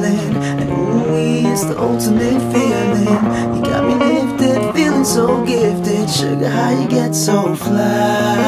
feeling. And ooh, it's the ultimate feeling? You got me lifted, feeling so gifted. Sugar, how you get so fly?